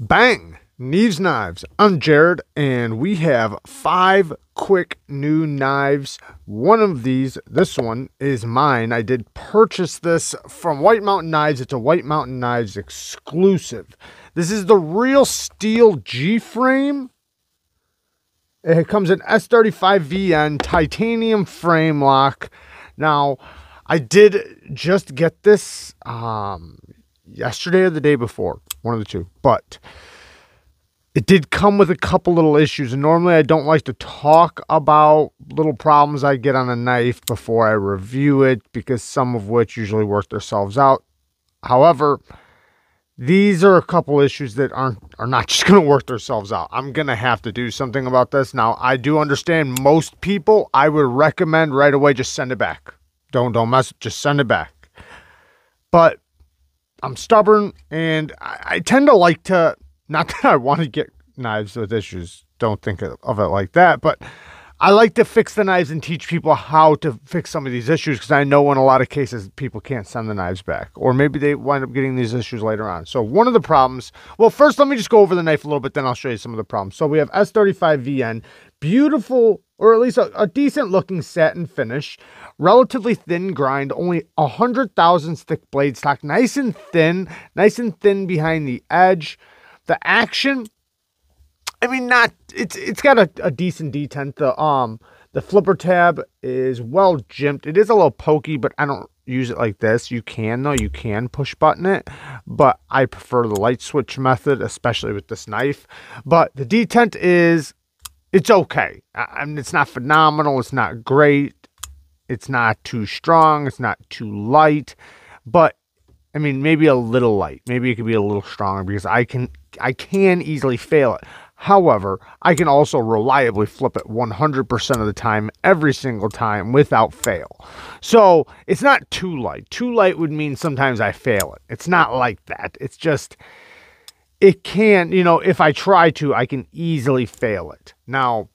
Bang! Neeves Knives. I'm Jared, and we have five quick new knives. One of these, this one, is mine. I did purchase this from White Mountain Knives. It's a White Mountain Knives exclusive. This is the real steel G frame. It comes in S35VN titanium frame lock. Now, I did just get this um, yesterday or the day before, one of the two, but it did come with a couple little issues. And normally I don't like to talk about little problems I get on a knife before I review it because some of which usually work themselves out. However, these are a couple issues that aren't are not just going to work themselves out. I'm going to have to do something about this. Now, I do understand most people, I would recommend right away just send it back. Don't don't mess, just send it back. But I'm stubborn and I, I tend to like to not that I want to get knives with issues. Don't think of it like that. But I like to fix the knives and teach people how to fix some of these issues because I know in a lot of cases people can't send the knives back. Or maybe they wind up getting these issues later on. So, one of the problems, well, first let me just go over the knife a little bit, then I'll show you some of the problems. So, we have S35VN, beautiful, or at least a, a decent looking satin finish, relatively thin grind, only a hundred thousandths thick blade stock, nice and thin, nice and thin behind the edge. The action, I mean, not it's it's got a, a decent detent. The um the flipper tab is well jimped. It is a little pokey, but I don't use it like this. You can though, you can push button it, but I prefer the light switch method, especially with this knife. But the detent is it's okay. I mean, it's not phenomenal. It's not great. It's not too strong. It's not too light, but I mean, maybe a little light. Maybe it could be a little stronger because I can I can easily fail it. However, I can also reliably flip it 100% of the time, every single time without fail. So it's not too light. Too light would mean sometimes I fail it. It's not like that. It's just, it can, you know, if I try to, I can easily fail it. Now,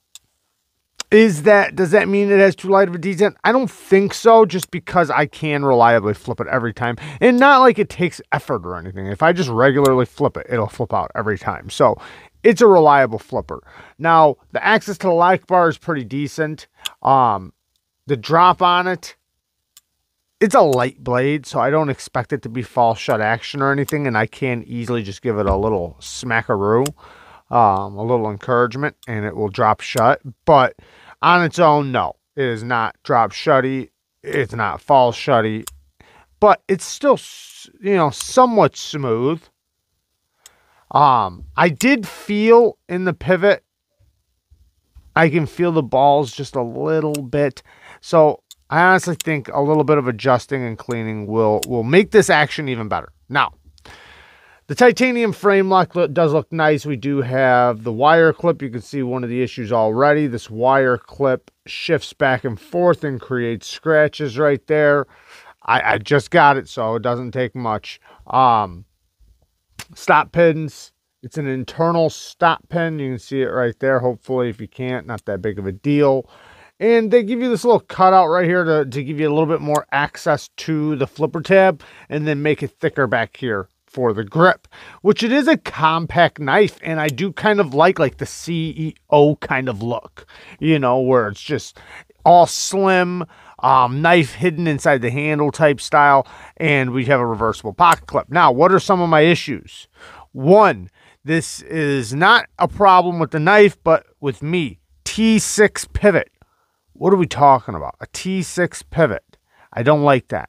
is that does that mean it has too light of a detent? I don't think so, just because I can reliably flip it every time. And not like it takes effort or anything. If I just regularly flip it, it'll flip out every time. So it's a reliable flipper. Now, the access to the lock bar is pretty decent. Um, the drop on it, it's a light blade, so I don't expect it to be fall shut action or anything, and I can easily just give it a little smackaroo, um, a little encouragement, and it will drop shut. But on its own, no, it is not drop shutty. It's not fall shutty, but it's still, you know, somewhat smooth. Um, I did feel in the pivot, I can feel the balls just a little bit. So I honestly think a little bit of adjusting and cleaning will will make this action even better. Now, the titanium frame lock does look nice. We do have the wire clip. You can see one of the issues already. This wire clip shifts back and forth and creates scratches right there. I, I just got it, so it doesn't take much. Um, stop pins. It's an internal stop pin. You can see it right there. Hopefully, if you can't, not that big of a deal. And they give you this little cutout right here to, to give you a little bit more access to the flipper tab and then make it thicker back here for the grip, which it is a compact knife. And I do kind of like like the CEO kind of look, you know, where it's just all slim, um, knife hidden inside the handle type style. And we have a reversible pocket clip. Now, what are some of my issues? One, this is not a problem with the knife, but with me. T6 pivot. What are we talking about? A T6 pivot. I don't like that.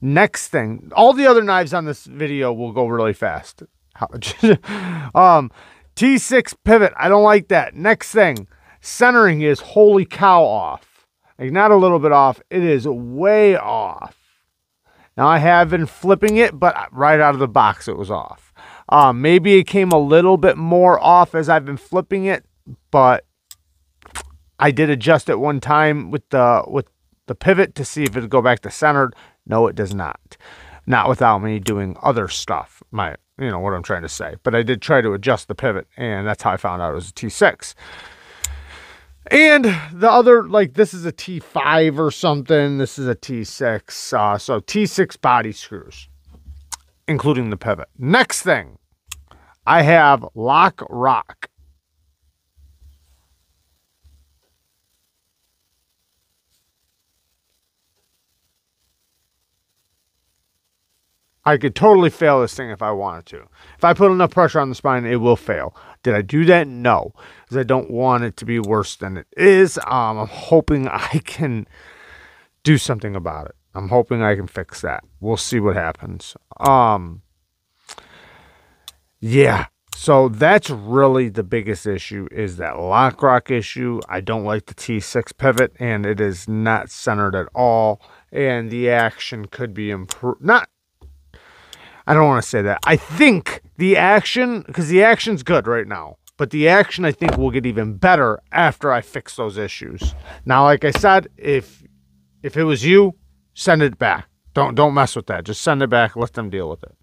Next thing, all the other knives on this video will go really fast. um, T6 pivot, I don't like that. Next thing, centering is holy cow off. Like not a little bit off, it is way off. Now I have been flipping it, but right out of the box it was off. Um, maybe it came a little bit more off as I've been flipping it, but I did adjust it one time with the with the pivot to see if it would go back to centered. No, it does not. Not without me doing other stuff. My, you know what I'm trying to say. But I did try to adjust the pivot, and that's how I found out it was a T6. And the other, like this is a T5 or something. This is a T6. Uh, so T6 body screws, including the pivot. Next thing, I have Lock Rock. I could totally fail this thing if I wanted to. If I put enough pressure on the spine, it will fail. Did I do that? No, because I don't want it to be worse than it is. Um, I'm hoping I can do something about it. I'm hoping I can fix that. We'll see what happens. Um, yeah. So that's really the biggest issue is that lock rock issue. I don't like the T6 pivot and it is not centered at all. And the action could be improved. Not I don't want to say that. I think the action, because the action's good right now, but the action I think will get even better after I fix those issues. Now, like I said, if if it was you, send it back. Don't don't mess with that. Just send it back. Let them deal with it.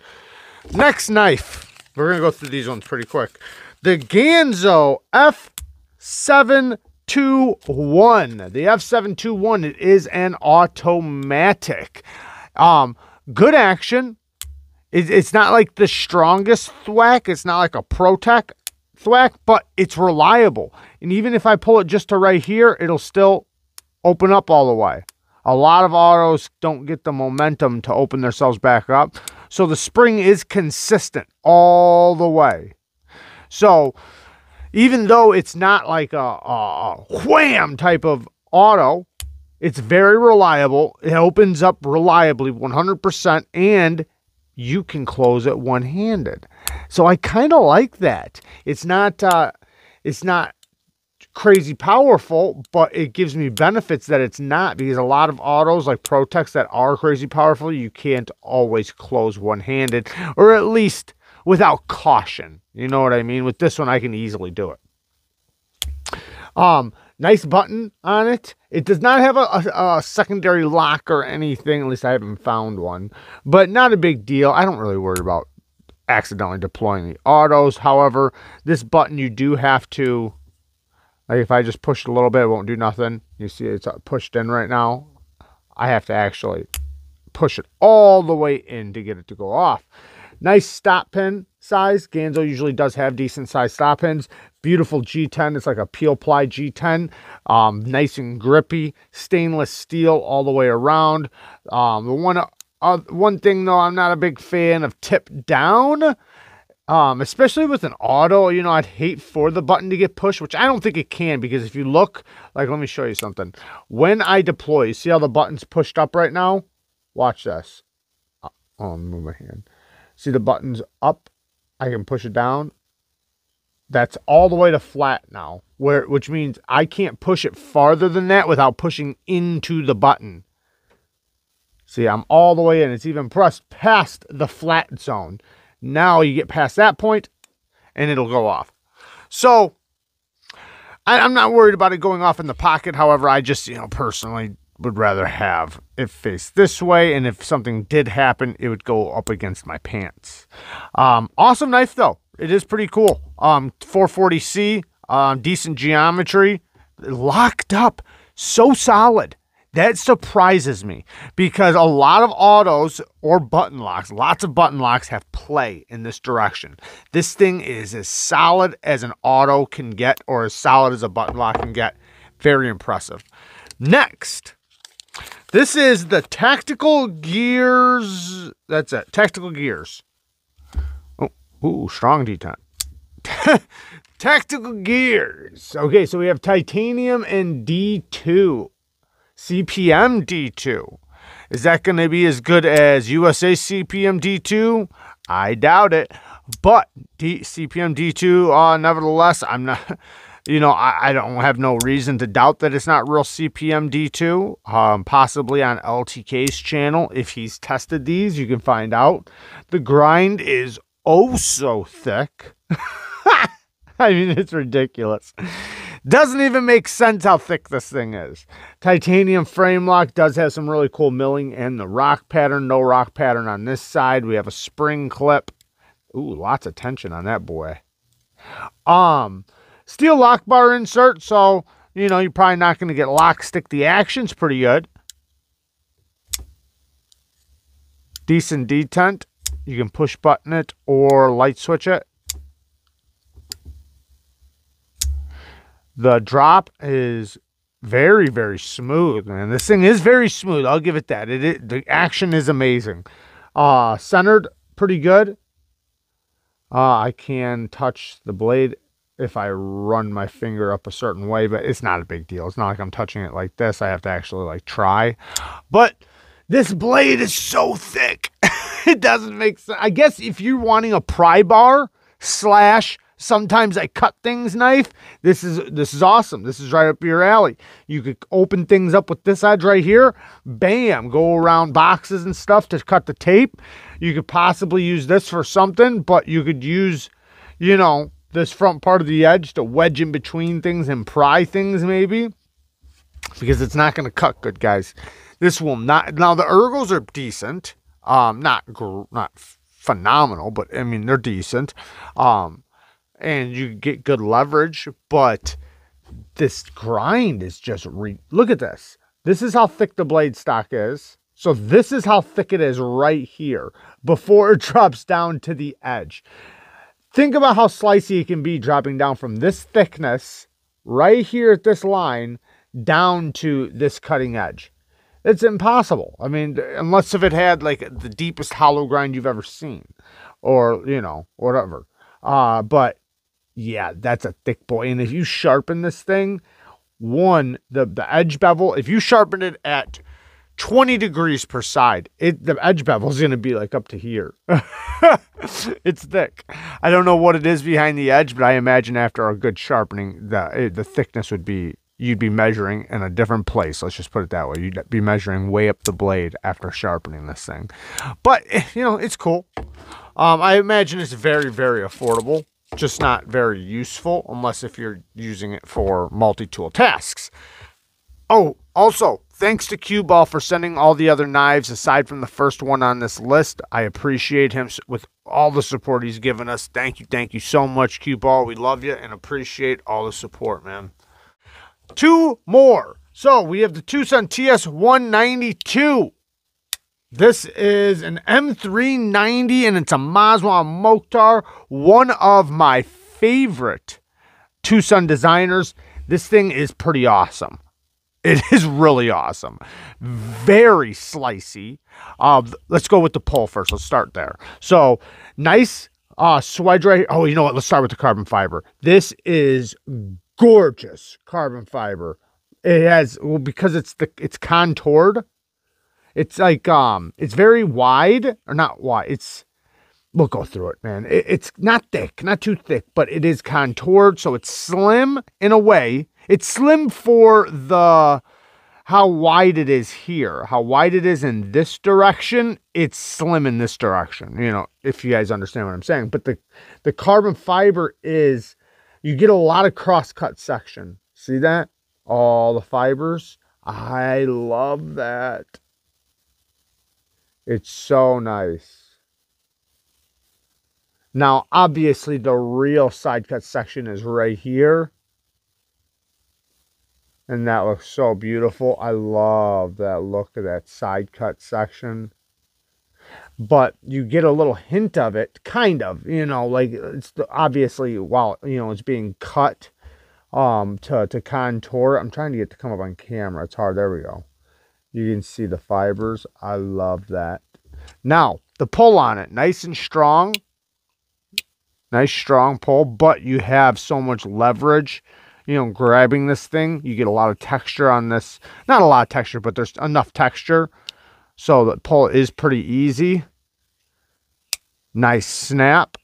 Next knife. We're gonna go through these ones pretty quick. The Ganzo F721. The F721. It is an automatic. Um, good action it's not like the strongest thwack. It's not like a ProTech thwack, but it's reliable. And even if I pull it just to right here, it'll still open up all the way. A lot of autos don't get the momentum to open themselves back up. So the spring is consistent all the way. So even though it's not like a, a, wham type of auto, it's very reliable. It opens up reliably 100% and you can close it one handed. So I kind of like that. It's not uh, it's not crazy powerful, but it gives me benefits that it's not because a lot of autos like ProTechs that are crazy powerful, you can't always close one handed or at least without caution. You know what I mean? With this one, I can easily do it. Um, nice button on it. It does not have a, a, a, secondary lock or anything. At least I haven't found one. But not a big deal. I don't really worry about accidentally deploying the autos. However, this button you do have to, like if I just push a little bit, it won't do nothing. You see it's uh, pushed in right now. I have to actually push it all the way in to get it to go off. Nice stop pin size. Ganzo usually does have decent size stop pins. Beautiful G10. It's like a peel ply G10. Um, nice and grippy. Stainless steel all the way around. Um, the one, uh, one thing though, I'm not a big fan of tip down. Um, especially with an auto, you know, I'd hate for the button to get pushed, which I don't think it can because if you look, like, let me show you something. When I deploy, you see how the button's pushed up right now? Watch this. Uh, oh, move my hand. See the buttons up? I can push it down. That's all the way to flat now, where which means I can't push it farther than that without pushing into the button. See, I'm all the way in. It's even pressed past the flat zone. Now you get past that point and it'll go off. So I, am not worried about it going off in the pocket. However, I just, you know, personally would rather have it face this way. And if something did happen, it would go up against my pants. Um, awesome knife, though. It is pretty cool. Um, 440C, um, decent geometry, locked up, so solid. That surprises me because a lot of autos or button locks, lots of button locks have play in this direction. This thing is as solid as an auto can get or as solid as a button lock can get. Very impressive. Next, this is the Tactical Gearz. That's it. Tactical Gearz. Oh, ooh, strong detent. Tactical Gearz. Okay, so we have titanium and D2. CPM D2. Is that going to be as good as USA CPM D2? I doubt it. But D- CPM D2, uh, nevertheless, I'm not you know, I, I, don't have no reason to doubt that it's not real CPM D2. Um, possibly on LTK's channel. If he's tested these, you can find out. The grind is oh so thick. I mean, it's ridiculous. Doesn't even make sense how thick this thing is. Titanium frame lock does have some really cool milling and the rock pattern. No rock pattern on this side. We have a spring clip. Ooh, lots of tension on that boy. Um, Steel lock bar insert, so, you know, you're probably not going to get lock stick. The action's pretty good. Decent detent. You can push button it or light switch it. The drop is very, very smooth, man. This thing is very smooth. I'll give it that. It, it the action is amazing. Uh centered pretty good. Uh, I can touch the blade if I run my finger up a certain way, but it's not a big deal. It's not like I'm touching it like this. I have to actually like try. But this blade is so thick. it doesn't make sense. I guess if you're wanting a pry bar slash sometimes I cut things knife. This is this is awesome. This is right up your alley. You could open things up with this edge right here. Bam, go around boxes and stuff to cut the tape. You could possibly use this for something, but you could use, you know, this front part of the edge to wedge in between things and pry things maybe. Because it's not going to cut good, guys. This will not. Now the ergos are decent. Um, not not phenomenal, but I mean they're decent. Um, and you get good leverage, but this grind is just re- look at this. This is how thick the blade stock is. So this is how thick it is right here before it drops down to the edge. Think about how slicey it can be dropping down from this thickness right here at this line down to this cutting edge. It's impossible. I mean, unless if it had like the deepest hollow grind you've ever seen or, you know, whatever. Uh, but yeah, that's a thick boy. And if you sharpen this thing, one, the, the edge bevel, if you sharpen it at 20 degrees per side, it the edge bevel is going to be like up to here. it's thick. I don't know what it is behind the edge, but I imagine after a good sharpening, the the thickness would be you'd be measuring in a different place. Let's just put it that way. You'd be measuring way up the blade after sharpening this thing. But you know, it's cool. Um, I imagine it's very, very affordable just not very useful unless if you're using it for multi-tool tasks. Oh, also, thanks to Cue Ball for sending all the other knives aside from the first one on this list. I appreciate him with all the support he's given us. Thank you, thank you so much, Cue Ball. We love you and appreciate all the support, man. Two more. So we have the Twosun TS 192. This is an M390 and it's a Maswa Mokhtar, one of my favorite Twosun designers. This thing is pretty awesome. It is really awesome. Very slicey. Uh, let's go with the pull first. Let's start there. So nice uh, swedge right. Oh, you know what? Let's start with the carbon fiber. This is gorgeous carbon fiber. It has well because it's the it's contoured it's like um, it's very wide or not wide. It's we'll go through it, man. It, it's not thick, not too thick, but it is contoured, so it's slim in a way. It's slim for the how wide it is here, how wide it is in this direction. It's slim in this direction. You know, if you guys understand what I'm saying. But the the carbon fiber is you get a lot of cross cut section. See that? All the fibers. I love that. It's so nice. Now, obviously, the real side cut section is right here. And that looks so beautiful. I love that look of that side cut section. But you get a little hint of it, kind of, you know, like it's obviously while, you know, it's being cut um, to, to contour. I'm trying to get to come up on camera. It's hard. There we go. You can see the fibers. I love that. Now, the pull on it, nice and strong. Nice strong pull, but you have so much leverage. You know, grabbing this thing, you get a lot of texture on this. Not a lot of texture, but there's enough texture. So the pull is pretty easy. Nice snap.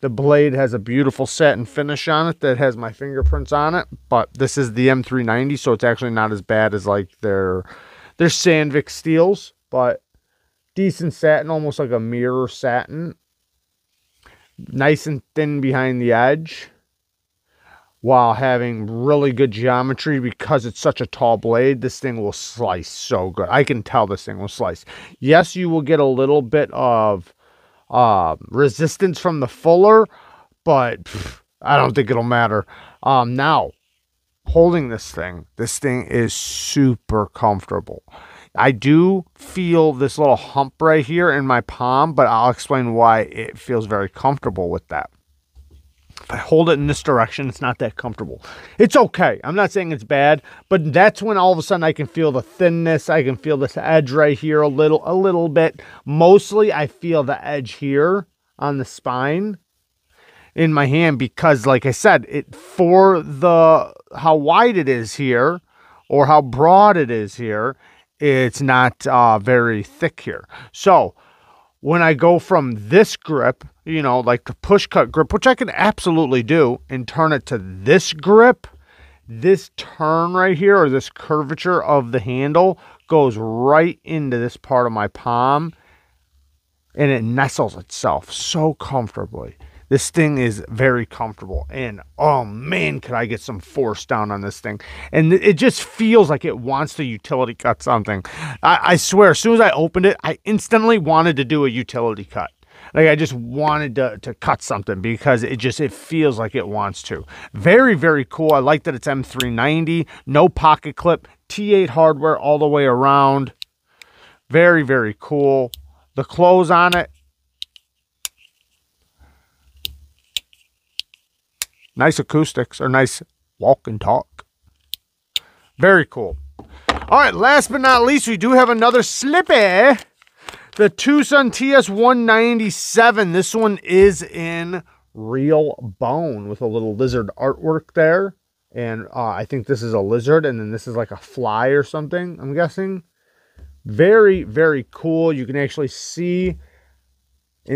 The blade has a beautiful satin finish on it that has my fingerprints on it, but this is the M390, so it's actually not as bad as like their they're Sandvik steels, but decent satin, almost like a mirror satin. Nice and thin behind the edge while having really good geometry because it's such a tall blade. This thing will slice so good. I can tell this thing will slice. Yes, you will get a little bit of uh, resistance from the fuller, but pff, I don't think it'll matter. Um, now, holding this thing. This thing is super comfortable. I do feel this little hump right here in my palm, but I'll explain why it feels very comfortable with that. If I hold it in this direction, it's not that comfortable. It's okay. I'm not saying it's bad, but that's when all of a sudden I can feel the thinness. I can feel this edge right here a little, a little bit. Mostly I feel the edge here on the spine in my hand because like I said, it for the how wide it is here or how broad it is here, it's not uh, very thick here. So when I go from this grip, you know, like the push cut grip, which I can absolutely do, and turn it to this grip, this turn right here or this curvature of the handle goes right into this part of my palm and it nestles itself so comfortably. This thing is very comfortable. And oh man, could I get some force down on this thing? And it just feels like it wants to utility cut something. I, I swear, as soon as I opened it, I instantly wanted to do a utility cut. Like I just wanted to, to cut something because it just it feels like it wants to. Very, very cool. I like that it's M390, no pocket clip, T8 hardware all the way around. Very, very cool. The close on it, Nice acoustics or nice walk and talk. Very cool. All right, last but not least, we do have another Slippy. The Twosun TS197. This one is in real bone with a little lizard artwork there. And uh, I think this is a lizard, and then this is like a fly or something, I'm guessing. Very, very cool. You can actually see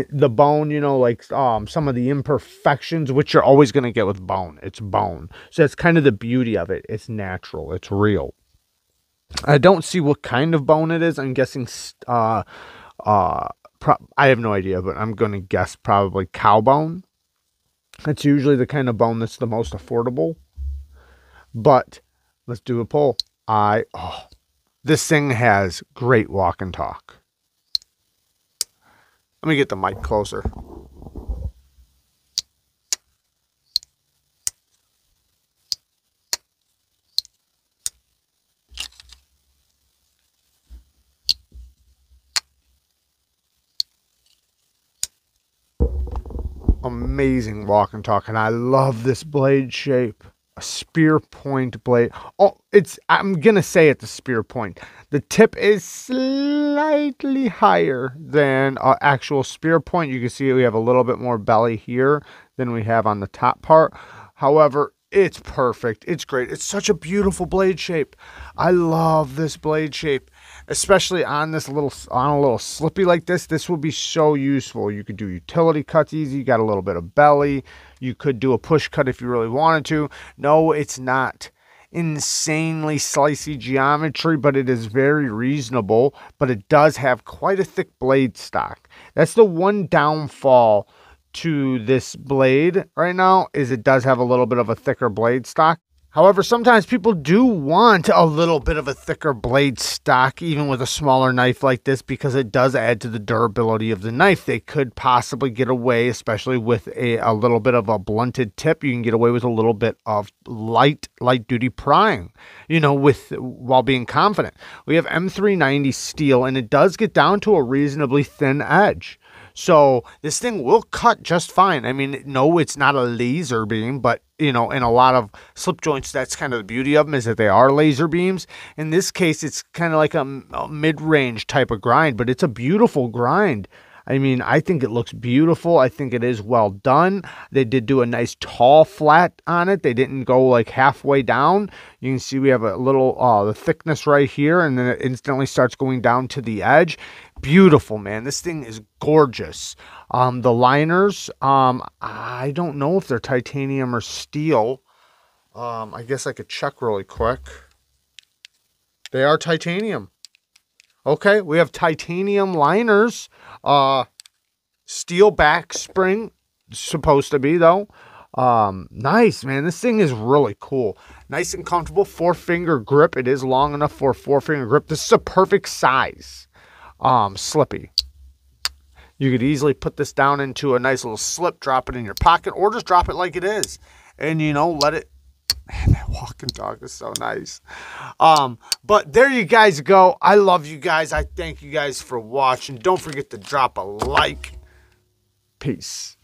the bone, you know, like um, some of the imperfections, which you're always going to get with bone. It's bone. So that's kind of the beauty of it. It's natural, it's real. I don't see what kind of bone it is. I'm guessing, uh, uh, I have no idea, but I'm going to guess probably cow bone. That's usually the kind of bone that's the most affordable. But let's do a poll. I, oh, this thing has great walk and talk. Let me get the mic closer. Amazing walk and talk, and I love this blade shape a spear point blade. Oh, it's, I'm to say it's a spear point. The tip is slightly higher than an actual spear point. You can see we have a little bit more belly here than we have on the top part. However, it's perfect. It's great. It's such a beautiful blade shape. I love this blade shape especially on this little on a little slippy like this this will be so useful. You could do utility cuts easy you got a little bit of belly. You could do a push cut if you really wanted to. No it's not insanely slicey geometry but it is very reasonable but it does have quite a thick blade stock. That's the one downfall to this blade right now is it does have a little bit of a thicker blade stock However, sometimes people do want a little bit of a thicker blade stock, even with a smaller knife like this, because it does add to the durability of the knife. They could possibly get away, especially with a, a little bit of a blunted tip. You can get away with a little bit of light, light duty prying, you know, with while being confident. We have M390 steel, and it does get down to a reasonably thin edge. So this thing will cut just fine. I mean, no, it's not a laser beam, but you know, in a lot of slip joints, that's kind of the beauty of them is that they are laser beams. In this case, it's kind of like a, a mid-range type of grind, but it's a beautiful grind. I mean, I think it looks beautiful. I think it is well done. They did do a nice tall flat on it. They didn't go like halfway down. You can see we have a little, uh, the thickness right here, and then it instantly starts going down to the edge. Beautiful, man. This thing is gorgeous. Um, the liners, um, I don't know if they're titanium or steel. Um, I guess I could check really quick. They are titanium. Okay, we have titanium liners. Uh, steel back spring, supposed to be though. Um, nice, man. This thing is really cool. Nice and comfortable. Four finger grip. It is long enough for a four finger grip. This is a perfect size. Um, slippy. You could easily put this down into a nice little slip, drop it in your pocket, or just drop it like it is. And, you know, let it Man, that walk and talk is so nice. Um, but there you guys go. I love you guys. I thank you guys for watching. Don't forget to drop a like. Peace.